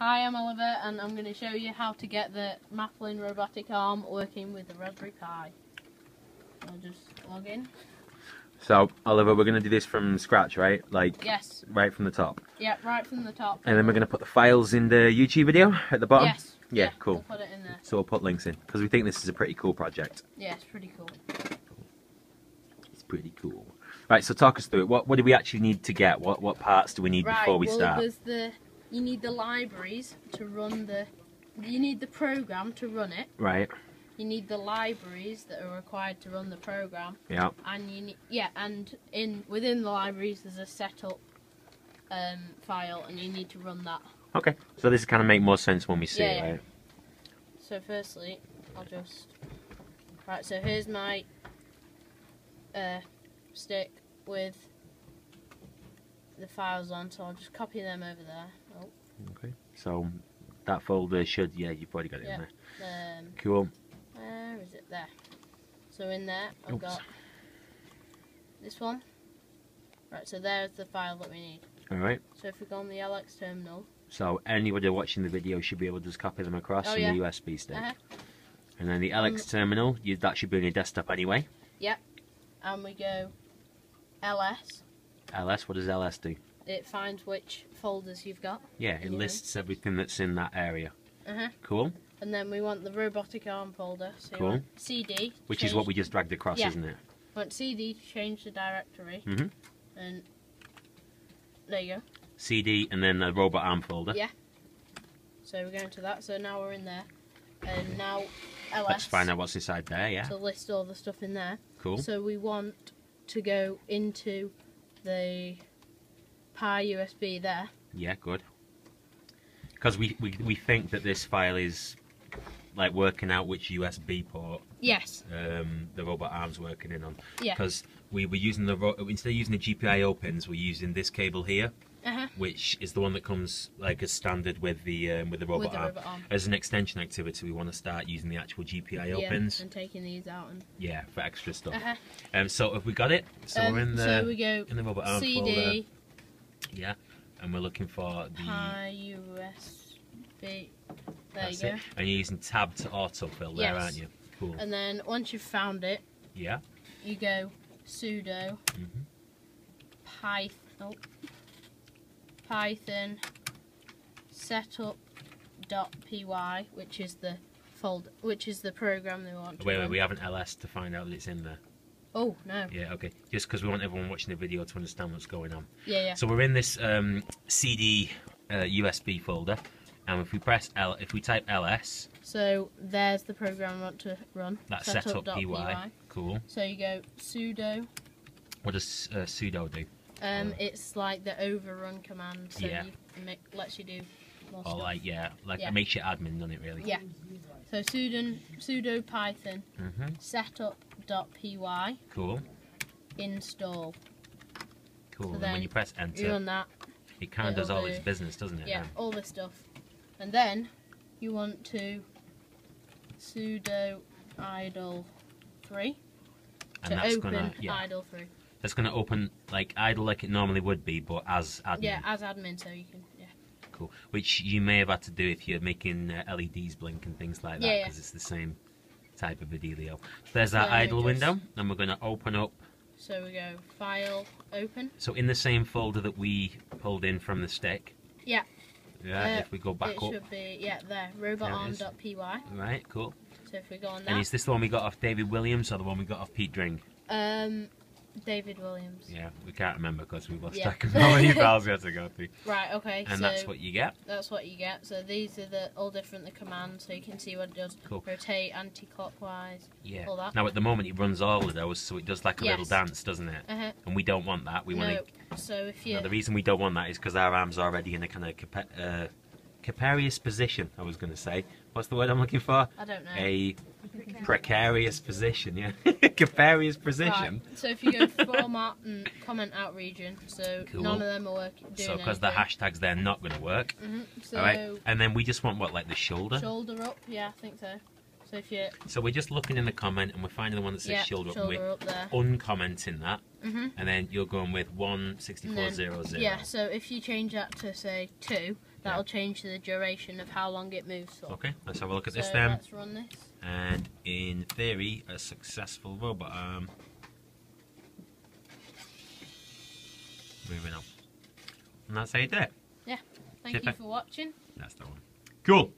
Hi, I'm Oliver, and I'm going to show you how to get the Maplin robotic arm working with the Raspberry Pi. I'll just log in. So, Oliver, we're going to do this from scratch, right? Like, Yes. right from the top. Yeah, right from the top. And then we're going to put the files in the YouTube video at the bottom? Yes. Yeah, cool. We'll put it in there. So we'll put links in, because we think this is a pretty cool project. Yeah, it's pretty cool. It's pretty cool. Right, so talk us through it. What, what do we actually need to get? What, what parts do we need right. before we well, start? there's the you need the libraries to run the. You need the program to run it. Right, You need the libraries that are required to run the program, yeah. and you need yeah, and in within the libraries there's a setup um, file, and you need to run that. Okay, so this is kind of make more sense when we see Yeah, it, yeah. right? So firstly, I'll just right. So here's my uh, stick with the files on. So I'll just copy them over there. Oh, Okay, so that folder should, yeah, you've already got it Yeah. in there. um, Cool. where is it? There. So in there, I've Oops. got this one. Right. So there's the file that we need. Alright, So if we go on the LX terminal, so anybody watching the video should be able to just copy them across Oh, from yeah. the USB stick. uh-huh, And then the LX terminal, you, that should be on your desktop anyway. Yep. And we go ls. LS, what does LS do? It finds which folders you've got. Yeah, it lists everything that's in that area. Uh huh. Cool. And then we want the robotic arm folder. So Cool. CD. Which is what we just dragged across, Yeah. isn't it? want CD to change the directory. Mm -hmm. And there you go. CD and then the robot arm folder. Yeah. So we're going to that. So now we're in there. And now LS Let's find out what's inside there, yeah. to list all the stuff in there. Cool. So we want to go into the Pi USB there. Yeah, good. Because we, we, we think that this file is like working out which USB port Yes. um, the robot arm's working in on. Yeah. Because we were using the instead of using the GPIO pins, we're using this cable here, Uh huh. which is the one that comes like as standard with the um, with the robot With the arm. robot arm. As an extension activity, we want to start using the actual GPIO yeah. pins. And taking these out and. Yeah, for extra stuff. Uh huh. Um, so have we got it? So Um, we're in the so we go in the robot arm folder. Yeah, and we're looking for the. USB. There that's you go. it. And you're using tab to autofill there, aren't you? Cool. And then once you've found it, yeah. you go sudo Mhm. python oh, python setup.py which is the folder which is the program they want to Wait, wait, we have an ls to find out that it's in there. oh no Yeah, okay. Just because we want everyone watching the video to understand what's going on. yeah yeah So we're in this um, CD uh, USB folder, and if we press L, if we type ls, so there's the program we want to run that's setup setup.py. Cool. so you go sudo What does uh, sudo do? um it's like the overrun command so Yeah. you make, lets you do more Or stuff. like yeah, like Yeah. it makes you admin, doesn't it? Really? Yeah. So sudo sudo python hmm setup.py Cool. install. Cool. So and when you press You enter, run that, it kind of does all its business, doesn't it? yeah, then? all this stuff, and then you want to sudo idle three And to that's open gonna yeah, idle three. that's gonna open like idle like it normally would be, but as admin. Yeah, as admin, so you can yeah. Cool. Which you may have had to do if you're making uh, LEDs blink and things like that, Yeah, yeah. because it's the same type of a dealio. There's that So idle just- window, and we're going to open up. So we go file open. So in the same folder that we pulled in from the stick. Yeah. Yeah. Uh, if we go back it up. should be yeah there it robotarm.py. Right. Cool. So if we go on And that, is this the one we got off David Williams or the one we got off Pete Dring? um, David Williams. Yeah, we can't remember because we lost Yeah. track of how many files we had to go through. Right. Okay. And so that's what you get. That's what you get. So these are the all different the commands, so you can see what it does. Cool. Rotate anti-clockwise. Yeah. All that. Now at the moment it runs all of those, so it does like a little dance, doesn't it? Uh-huh. And we don't want that. We want to no. So if you Now, the reason we don't want that is because our arm's are already in a kind of uh, caparious position. I was going to say, what's the word I'm looking for? I don't know. A precarious position. Yeah, caparious position. Right. So if you go format and comment out region, so Cool. none of them are working. Doing So because the hashtags they're not going to work. Mhm. So all right, and then we just want what like the shoulder. shoulder up. Yeah, I think so. So if you So we're just looking in the comment and we're finding the one that says yeah shoulder, shoulder, up. up there. We're uncommenting that, Mhm. and then you're going with one sixty And four then- zero zero. Yeah. So if you change that to say two, That'll change the duration of how long it moves for. Okay, let's have a look at so this then. let's run this. And in theory, a successful robot arm. Moving on. And that's how you do it. Yeah. Thank you for watching. That's the one. Cool.